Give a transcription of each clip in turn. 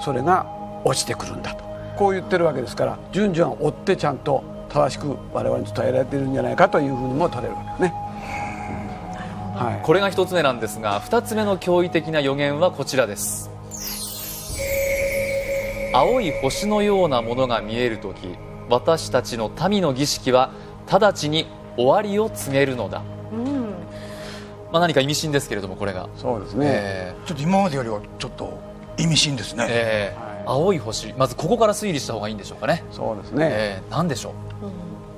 それが落ちてくるんだと。こう言ってるわけですから順序は追ってちゃんと正しく我々に伝えられているんじゃないかというふうにも取れるわけですね。はい、これが一つ目なんですが二つ目の驚異的な予言はこちらです。青い星のようなものが見える時私たちの民の儀式は直ちに終わりを告げるのだ、うん、まあ、何か意味深ですけれどもこれが。そうですね、えー、ちょっと今までよりはちょっと意味深ですね、えー、はい、青い星。まずここから推理した方がいいんでしょうかね。そうですね、えー、何でしょう、うん、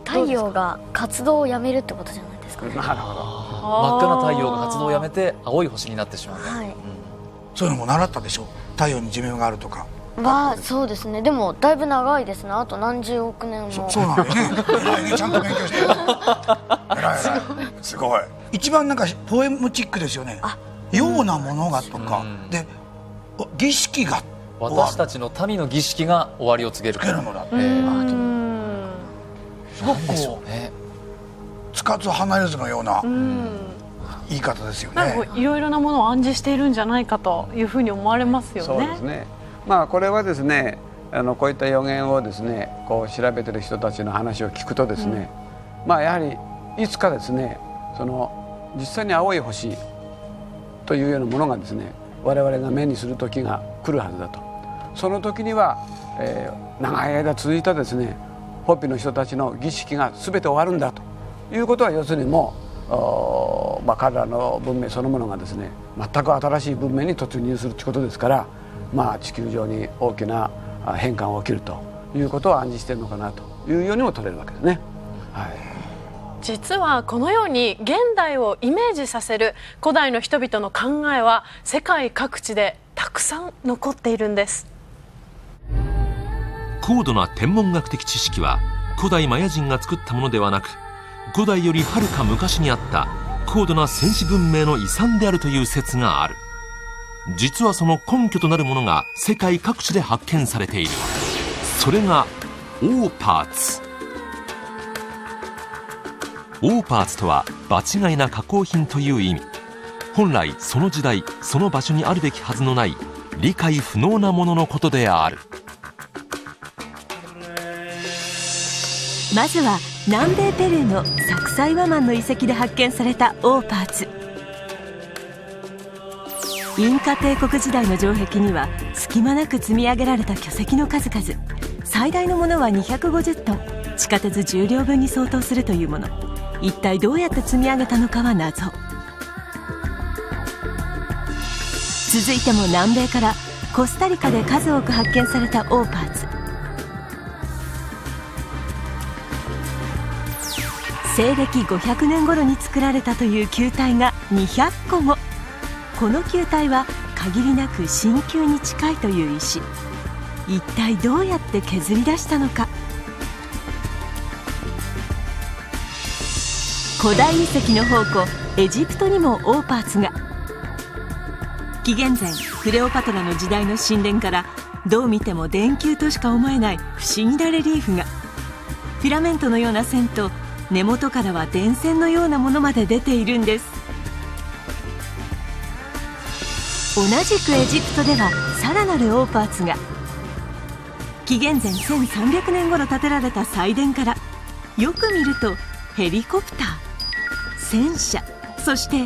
太陽が活動をやめるってことじゃないですか、ね、なるほど。真っ赤な太陽が活動をやめて青い星になってしまう、はい。うん、そういうのも習ったでしょ？う太陽に寿命があるとか。はそうですね。でもだいぶ長いですね。あと何十億年も。そうなんだよね。偉いねちゃんと勉強してすごい。一番なんかポエムチックですよね。ようなものがとか、うん、で儀式が私たちの民の儀式が終わりを告げるからのだ、えー、すごくこう、ね、つかず離れずのような言い方ですよね。いろいろなものを暗示しているんじゃないかというふうに思われますよね。そうですね。まあこれはですね、あのこういった予言をですね、こう調べてる人たちの話を聞くとですね、うん、まあやはりいつかですね、その実際に青い星というようなものがですね、我々が目にする時が来るはずだと。その時には、えー、長い間続いたですね、ホッピの人たちの儀式が全て終わるんだと。いうことは要するにもう、まあ、彼らの文明そのものがですね全く新しい文明に突入するということですから、まあ、地球上に大きな変化が起きるということを暗示しているのかなというようにも取れるわけですね。はい実はこのように現代をイメージさせる古代の人々の考えは世界各地でたくさん残っているんです。高度な天文学的知識は古代マヤ人が作ったものではなく古代よりはるか昔にあった高度な戦士文明の遺産であるという説がある。実はその根拠となるものが世界各地で発見されている。それがオーパーツ。オーパーツとは場違いな加工品という意味。本来その時代その場所にあるべきはずのない理解不能なもののことである。まずは南米ペルーのサクサイワマンの遺跡で発見されたオーパーツ。インカ帝国時代の城壁には隙間なく積み上げられた巨石の数々。最大のものは250トン。地下鉄10両分に相当するというもの。一体どうやって積み上げたのかは謎。続いても南米からコスタリカで数多く発見されたオーパーツ。西暦500年頃に作られたという球体が200個も。この球体は限りなく鍼灸に近いという石。一体どうやって削り出したのか。古代遺跡の宝庫エジプトにもオーパーツが。紀元前クレオパトラの時代の神殿からどう見ても電球としか思えない不思議なレリーフが。フィラメントのような線と根元からは電線のようなものまで出ているんです。同じくエジプトではさらなるオーパーツが。紀元前1300年頃建てられた祭殿からよく見るとヘリコプター。戦車そして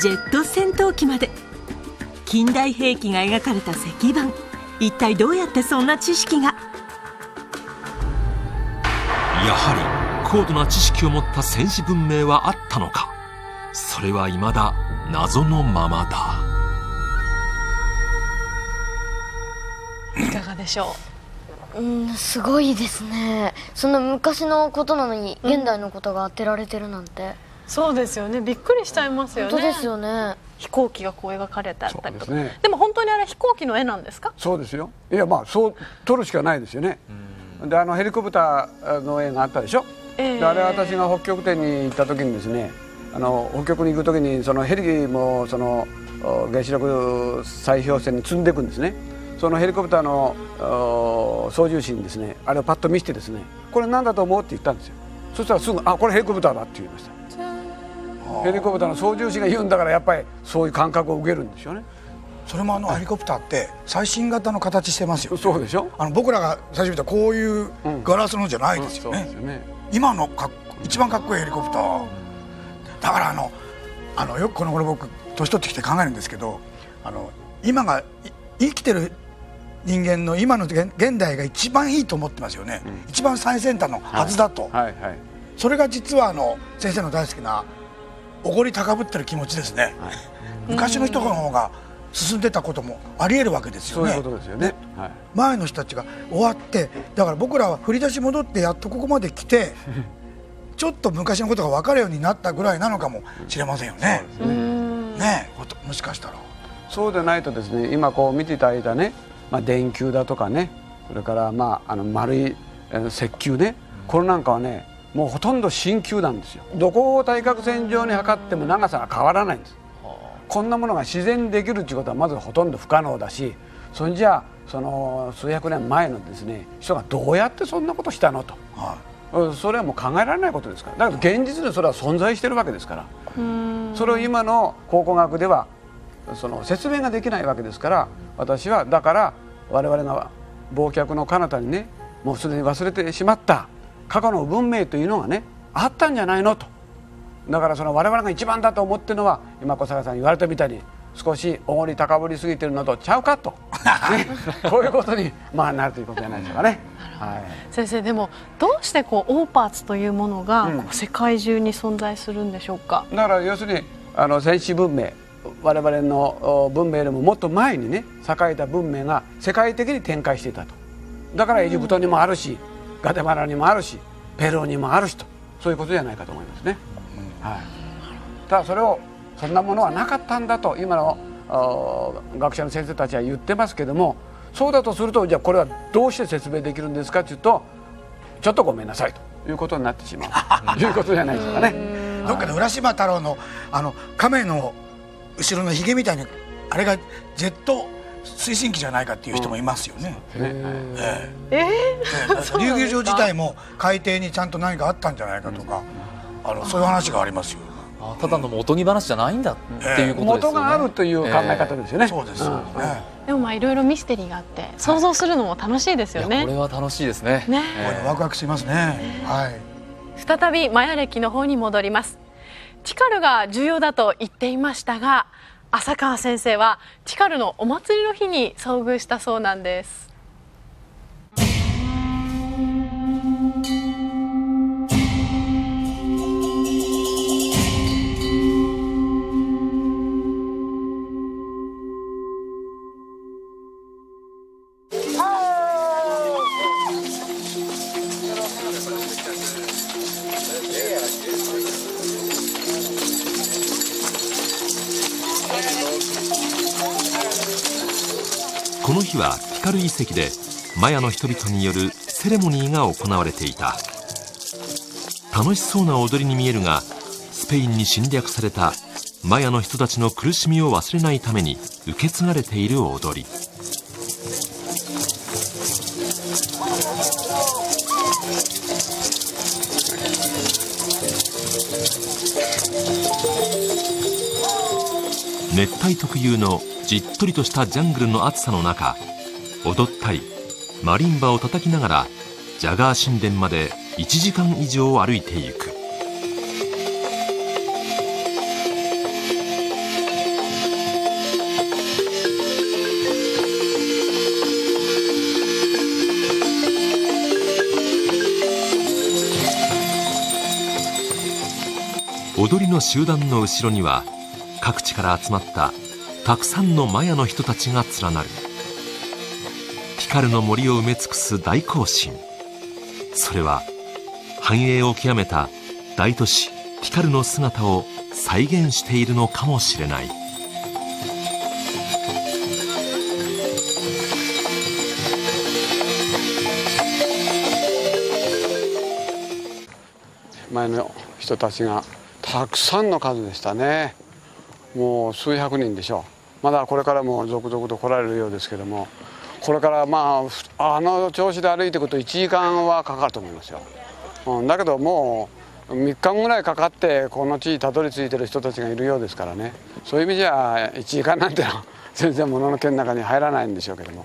ジェット戦闘機まで。近代兵器が描かれた石板一体どうやってそんな知識が？やはり高度な知識を持った戦士文明はあったのか。それは未だ謎のままだ。いかがでしょう？うんすごいですね。そんな昔のことなのに現代のことが当てられてるなんて、うん、そうですよね。びっくりしちゃいますよね。本当ですよね。飛行機がこう描かれてあったりとか。で,、ね、でも本当にあれ飛行機の絵なんですか？そうですよ。いやまあそう撮るしかないですよね。であのヘリコプターの絵があったでしょ？えー、あれ私が北極点に行った時にですねあの北極に行く時にそのヘリもその原子力砕氷船に積んでいくんですね。そのヘリコプターの操縦士にですねあれをパッと見せてですねこれ何だと思う？って言ったんですよ。そしたらすぐ「あこれヘリコプターだ」って言いましたヘリコプターの操縦士が言うんだからやっぱりそういう感覚を受けるんですよね。それもあのヘリコプターって最新型の形してますよ、そうでしょ？あの僕らが最初見たこういうガラスのじゃないですよね,、今のかっ一番かっこいいヘリコプター。だからあのあのよくこの頃僕年取ってきて考えるんですけどあの今がい生きてる人間の今の現現代が一番いいと思ってますよね、一番最先端のはずだと、はいはい。それが実はあの先生の大好きなおごり高ぶってる気持ちですね、昔の人の方が進んでたこともありえるわけですよね。そういうことですよね。はい。前の人たちが終わってだから僕らは振り出し戻ってやっとここまで来て ちょっと昔のことが分かるようになったぐらいなのかもしれませんよね。ね。もしかしたら。そうでないとですね今こう見ていただいたね、まあ、電球だとかねそれからまああの丸いえー石球ねこれなんかはねもうほとんど真球なんですよ。どこを対角線上に測っても長さが変わらないんです。こんなものが自然にできるっていうことはまずほとんど不可能だしそれじゃあその数百年前のですね人がどうやってそんなことしたのと、はうんそれはもう考えられないことですから。だけど現実にそれは存在してるわけですから。それを今の考古学ではその説明ができないわけですから私はだから我々が忘却の彼方にねもうすでに忘れてしまった過去の文明というのがねあったんじゃないのと。だからその我々が一番だと思ってるのは今小坂さん言われたみたいに少しおごり高ぶりすぎてるのとちゃうかと、ね、こういうことにまあなるということじゃないでしょうかね。はい。先生でもどうしてこうオーパーツというものが世界中に存在するんでしょうか、だから要するにあの先進文明我々のお文明よりももっと前にね栄えた文明が世界的に展開していたと。だからエジプトにもあるし、ガテマラにもあるしペルーにもあるしとそういうことじゃないかと思いますね、はい、ただそれをそんなものはなかったんだと今のお学者の先生たちは言ってますけどもそうだとするとじゃあこれはどうして説明できるんですかというとちょっとごめんなさいと。いうことになってしまう。と いうことじゃないでしょうかね。い。どっかで浦島太郎のあの亀の後ろのひげみたいにあれがジェット推進機じゃないかっていう人もいますよね。ええええ？竜宮城自体も海底にちゃんと何かあったんじゃないかとか、あのそういう話がありますよ。あただのおとぎ話じゃないんだっていうことですよね。元があるという考え方ですよね。そうですよね。でもまあいろいろミステリーがあって想像するのも楽しいですよねこれは楽しいですね。ねワクワクしますね。はい。再びマヤ歴の方に戻りますティカルが重要だと言っていましたが浅川先生はティカルのお祭りの日に遭遇したそうなんです。ル遺跡でマヤの人々によるセレモニーが行われていた。楽しそうな踊りに見えるがスペインに侵略されたマヤの人たちの苦しみを忘れないために受け継がれている踊り。熱帯特有のじっとりとしたジャングルの暑さの中踊ったりマリンバを叩きながらジャガー神殿まで1時間以上歩いていく。踊りの集団の後ろには各地から集まったたくさんのマヤの人たちが連なる。ティカルの森を埋め尽くす大行進。それは繁栄を極めた大都市ティカルの姿を再現しているのかもしれない。前の人たちがたくさんの数でしたね。もう数百人でしょう。まだこれからも続々と来られるようですけども。これからまああの調子で歩いていくと1時間はかかると思いますよ、うん、だけどもう3日ぐらいかかってこの地にたどり着いてる人たちがいるようですからね。そういう意味じゃ1時間なんて 全然もののけの中に入らないんでしょうけども。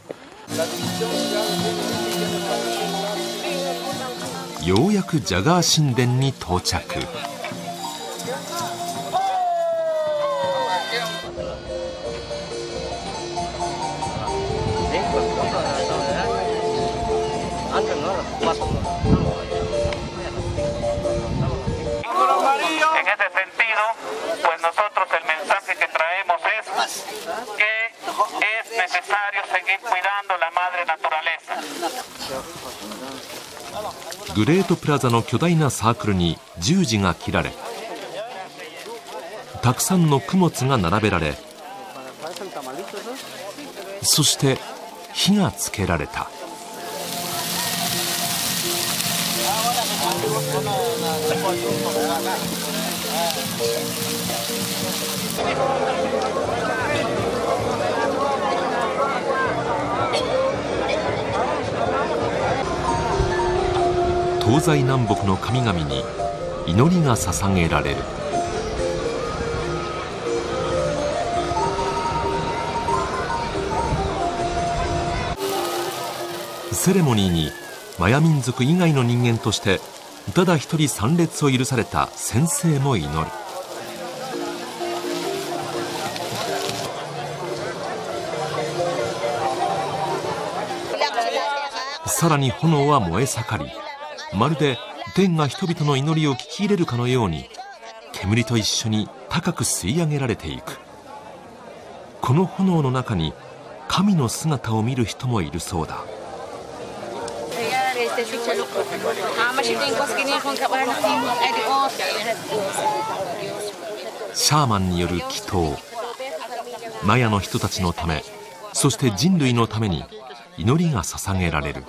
ようやくジャガー神殿に到着。Cuidando la madre naturaleza. グレートプラザの巨大なサークルに十字が切られたくさんの供物が並べられそして火がつけられた東西南北の神々に祈りが捧げられる。セレモニーにマヤ民族以外の人間としてただ一人参列を許された先生も祈る。さらに炎は燃え盛り。まるで天が人々の祈りを聞き入れるかのように煙と一緒に高く吸い上げられていく。この炎の中に神の姿を見る人もいるそうだ。シャーマンによる祈祷マヤの人たちのためそして人類のために祈りが捧げられる。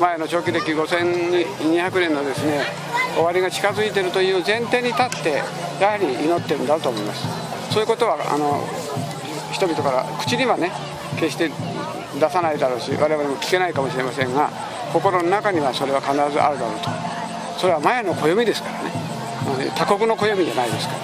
前の長期歴5200年のですね終わりが近づいているという前提に立ってやはり祈ってるんだと思います。そういうことはあの人々から口にはね決して出さないだろうし我々も聞けないかもしれませんが心の中にはそれは必ずあるだろうとそれは前の暦ですからね。他国の暦じゃないですから。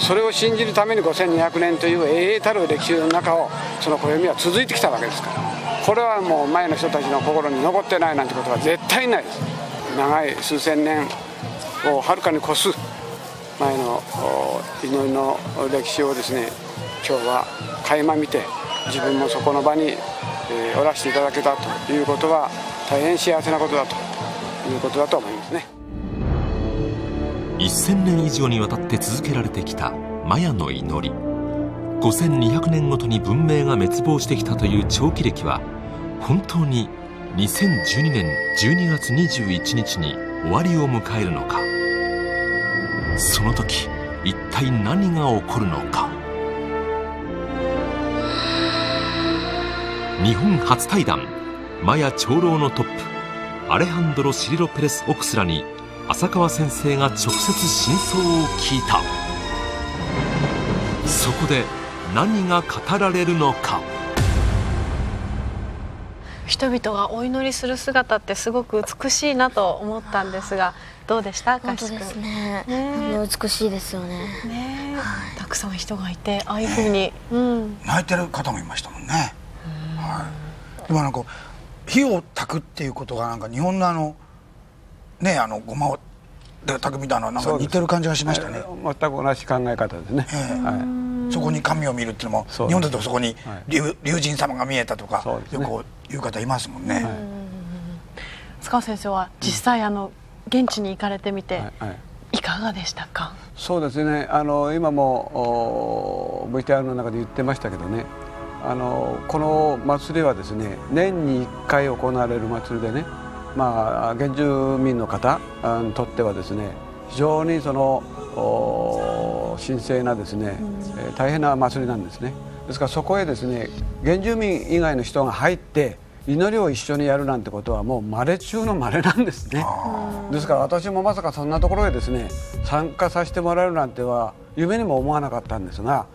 それを信じるために5200年という永遠たる歴史の中をその暦は続いてきたわけですから。これはもう前の人たちの心に残ってないなんてことは絶対ないです。長い数千年をはるかに越す前の祈りの歴史をですね今日は垣間見て自分もそこの場に、おらせていただけたということは大変幸せなことだということだと思いますね。1000年以上にわたって続けられてきたマヤの祈り。5200年ごとに文明が滅亡してきたという長期歴は本当に2012年12月21日に終わりを迎えるのか。その時一体何が起こるのか。日本初対談マヤ長老のトップアレハンドロ・シリロ・ペレス・オクスラに浅川先生が直接真相を聞いた。そこで何が語られるのか。人々がお祈りする姿ってすごく美しいなと思ったんですがどうでした？本当ですね。ね。美しいですよね。ね、はい、たくさん人がいてああいうふうに、うん、泣いてる方もいましたもんね、はい、でもなんか火を焚くっていうことがなんか日本のあのねあのごまを炊くみたいななんか似てる感じがしましたね、全く同じ考え方ですね、えー、はい、そこに神を見るっていうのも日本だとそこに竜,、竜神様が見えたとか、よく言う方いますもんね、はい、塚尾先生は実際あの現地に行かれてみて、いかがでしたか？そうですね。あの今も VTR の中で言ってましたけどね。あのこの祭りはですね年に1回行われる祭りでねまあ原住民の方にとってはですね非常にその神聖なですね、うん、大変な祭りなんですね。ですからそこへですね原住民以外の人が入って祈りを一緒にやるなんてことはもう稀中の稀なんですね。ですから私もまさかそんなところへですね参加させてもらえるなんては夢にも思わなかったんですが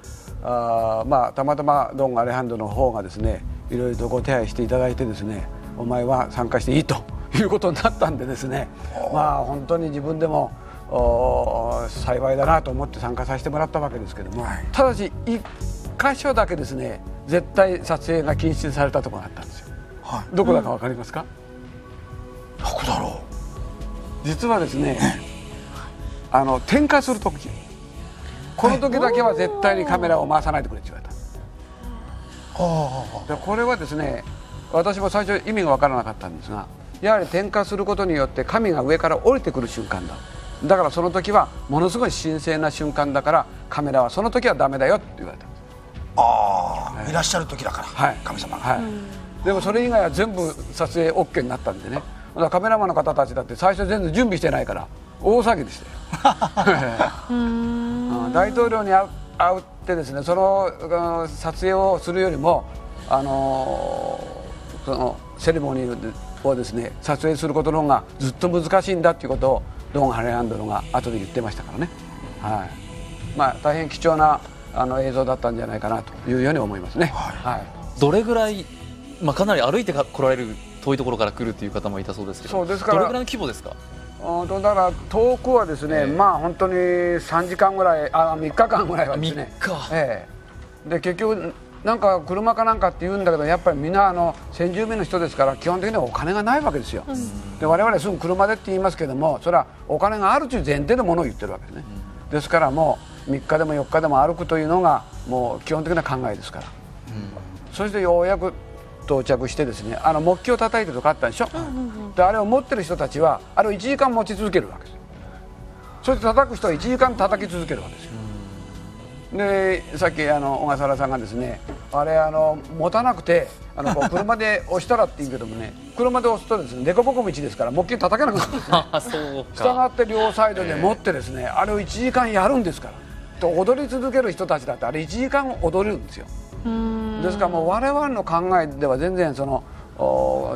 あまあたまたまドン・アレハンドの方がですねいろいろとご手配していただいてですねお前は参加していいということになったんでですねまあ本当に自分でも幸いだなと思って参加させてもらったわけですけども、はい、ただし1箇所だけですね絶対撮影が禁止されたところがあったんですよ、はい、どこだかわかりますか、うん、どこだろう。実はですねあの点火する時。この時だけは絶対にカメラを回さないでくれって言われた。でこれはですね私も最初意味が分からなかったんですがやはり点火することによって神が上から降りてくる瞬間だ。だからその時はものすごい神聖な瞬間だからカメラはその時はダメだよって言われた。ああ、はい、いらっしゃる時だから、はい、神様が、はい、でもそれ以外は全部撮影 OK になったんでね。カメラマンの方たちだって最初全然準備してないから大騒ぎでしたよ。大統領に会ってですねその撮影をするよりもあのー、そのセレモニーをですね撮影することの方がずっと難しいんだっていうことをドン・ハレランドロが後で言ってましたからね、はい。まあ、大変貴重なあの映像だったんじゃないかなというように思いますね。はい、はい、どれぐらい、まあ、かなり歩いて来られる遠いところから来るという方もいたそうですけどそうですからどれぐらいの規模ですか？だから遠くはですね、えー、まあ本当に3時間ぐらいあ3日間ぐらいはですね3日、えー、で結局なんか車かなんかって言うんだけどやっぱりみんなあの先住民の人ですから基本的にはお金がないわけですよ、うん、で我々すぐ車でって言いますけどもそれはお金があるという前提のものを言ってるわけですね、うん、ですからもう3日でも4日でも歩くというのがもう基本的な考えですから、うん、そしてようやく到着してですねあの木器を叩いてるとかあったでしょ、であれを持ってる人たちはあれを1時間持ち続けるわけです。そして叩く人は1時間叩き続けるわけですよでさっきあの小笠原さんがですねあれあの持たなくてあのこう 車で押したらって言うけどもね車で押すとですね凸凹道ですから木琴叩けなくなるんですね。したがって両サイドで持ってですねあれを1時間やるんですからと踊り続ける人たちだってあれ1時間踊るんですよ。ですからもう我々の考えでは全然その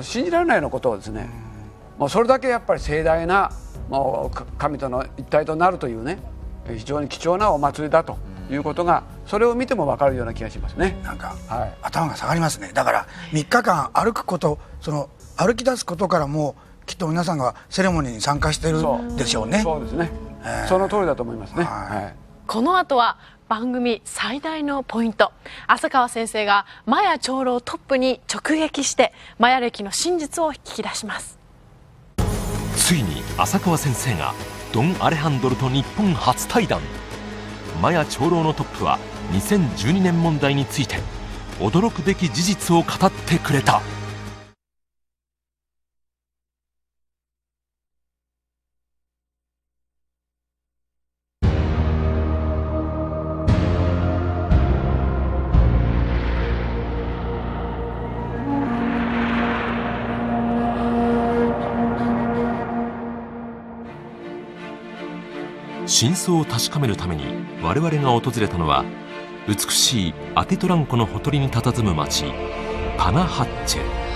信じられないようなことをですねもうそれだけやっぱり盛大なもう神との一体となるというね非常に貴重なお祭りだということがそれを見ても分かるような気がしますね。なんか、はい、頭が下がりますね。だから3日間歩くことその歩き出すことからもきっと皆さんがセレモニーに参加してるでしょうね。そうですね。えー、その通りだと思いますね。はい、はい、この後は番組最大のポイント浅川先生がマヤ長老トップに直撃してマヤ歴の真実を引き出しますついに浅川先生がドン・アレハンドルと日本初対談。マヤ長老のトップは2012年問題について驚くべき事実を語ってくれた。真相を確かめるために我々が訪れたのは美しいアテトラン湖のほとりに佇む町パナハッチェ。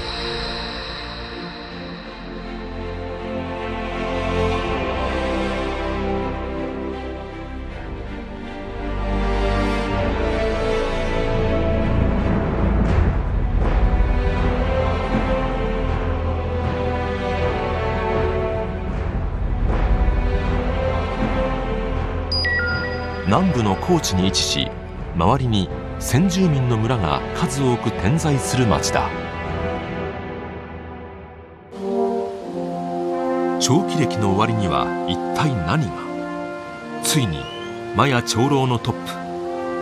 南部の高地に位置し周りに先住民の村が数多く点在する町だ。長期歴の終わりには一体何が？ついにマヤ長老のトッ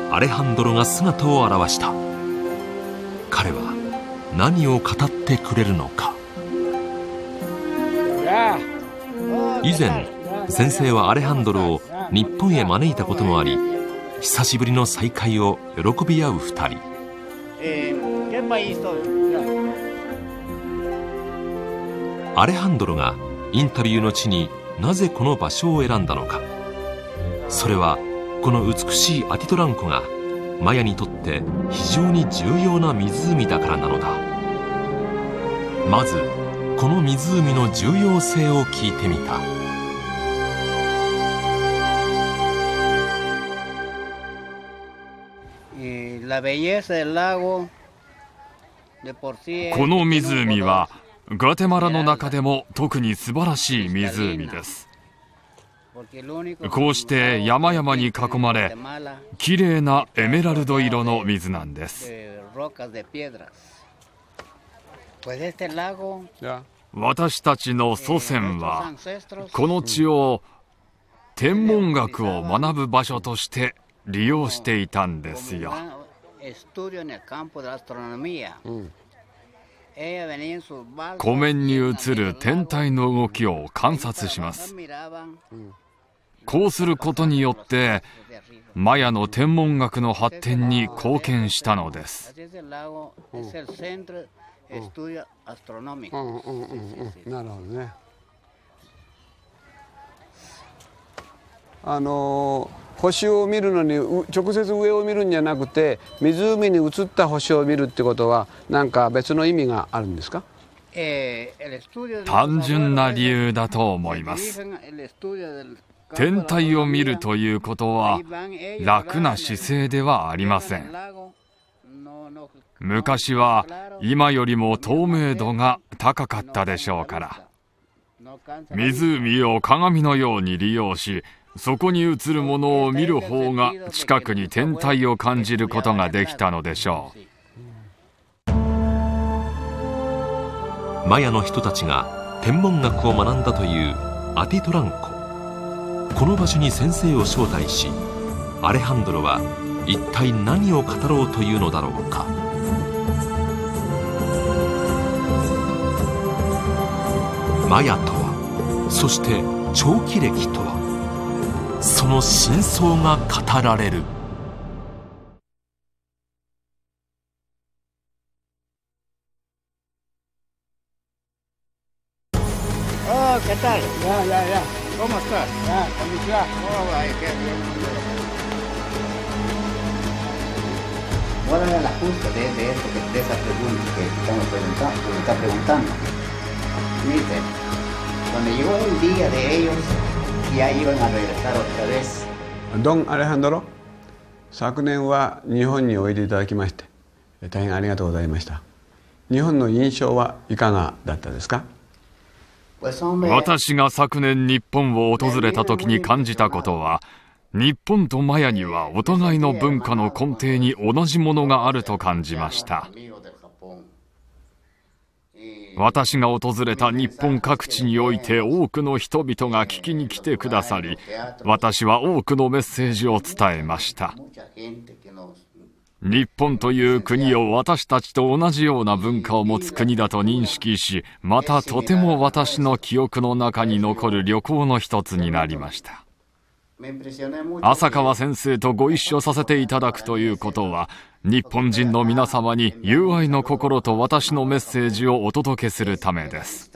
プアレハンドロが姿を現した。彼は何を語ってくれるのか？以前先生はアレハンドロを日本へ招いたこともあり久しぶりの再会を喜び合う2人、アレハンドロがインタビューの地になぜこの場所を選んだのか。それはこの美しいアティトラン湖がマヤにとって非常に重要な湖だからなのだ。まずこの湖の重要性を聞いてみた。この湖はガテマラの中でも特に素晴らしい湖です。こうして山々に囲まれきれいなエメラルド色の水なんです。私たちの祖先はこの地を天文学を学ぶ場所として利用していたんですよ。湖面に映る天体の動きを観察しますこうすることによってマヤの天文学の発展に貢献したのですなるほどねあのー星を見るのに直接上を見るんじゃなくて湖に映った星を見るってことは何か別の意味があるんですか単純な理由だと思います天体を見るということは楽な姿勢ではありません昔は今よりも透明度が高かったでしょうから湖を鏡のように利用しそこに映るものを見る方が近くに天体を感じることができたのでしょう。マヤの人たちが天文学を学んだというアティトランコ。この場所に先生を招待しアレハンドロは一体何を語ろうというのだろうか。マヤとはそして長期歴とは。その真相が語られる Oh. Oh. ¿Cuál era la justa de, de, esto, de esa pregunta que estamos preguntando? Que me está preguntando. Miren, cuando llegó el día de ellos, ya iban a regresar otra vez. ドン・アレハンドロ昨年は日本においでいただきまして大変ありがとうございました。日本の印象はいかがだったですか？私が昨年日本を訪れた時に感じたことは日本とマヤにはお互いの文化の根底に同じものがあると感じました私が訪れた日本各地において多くの人々が聞きに来てくださり私は多くのメッセージを伝えました。日本という国を私たちと同じような文化を持つ国だと認識しまたとても私の記憶の中に残る旅行の一つになりました。浅川先生とご一緒させていただくということは日本人の皆様に友愛の心と私のメッセージをお届けするためです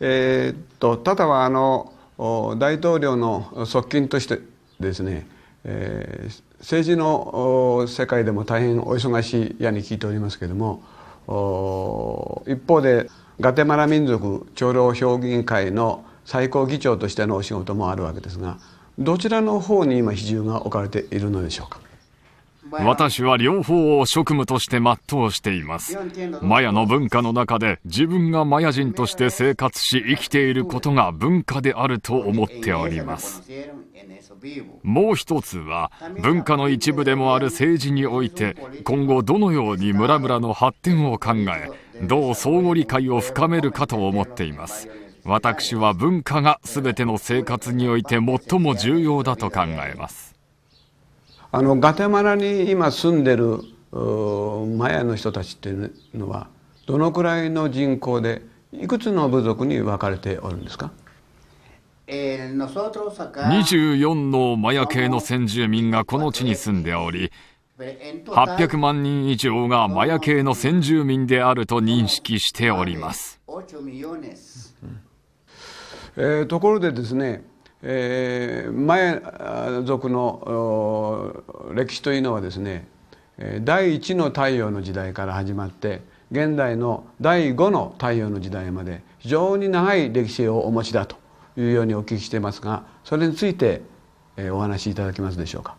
えー、っとただはあの大統領の側近としてですね、えー、政治の世界でも大変お忙しいやに聞いておりますけれども一方でガテマラ民族長老評議員会の最高議長としてのお仕事もあるわけですがどちらの方に今比重が置かれているのでしょうか？私は両方を職務として全うしています。マヤの文化の中で自分がマヤ人として生活し生きていることが文化であると思っております。もう一つは文化の一部でもある政治において今後どのように村々の発展を考えどう相互理解を深めるかと思っています。私は文化が全ての生活において最も重要だと考えます。あのガテマラに今住んでるマヤの人たちっていうのはどのくらいの人口でいくつの部族に分かれておるんですか？24のマヤ系の先住民がこの地に住んでおり800万人以上がマヤ系の先住民であると認識しております。えー、ところでですね、えー、マヤ族の歴史というのはですね第一の太陽の時代から始まって現代の第五の太陽の時代まで非常に長い歴史をお持ちだというようにお聞きしていますがそれについてお話しいただけますでしょうか。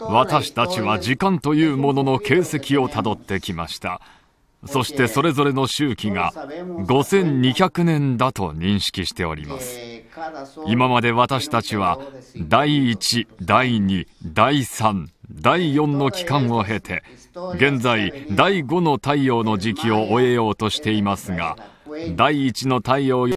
私たちは時間というものの形跡をたどってきましたそしてそれぞれの周期が5200年だと認識しております。今まで私たちは第1第2第3第4の期間を経て現在第5の太陽の時期を終えようとしていますが第1の太陽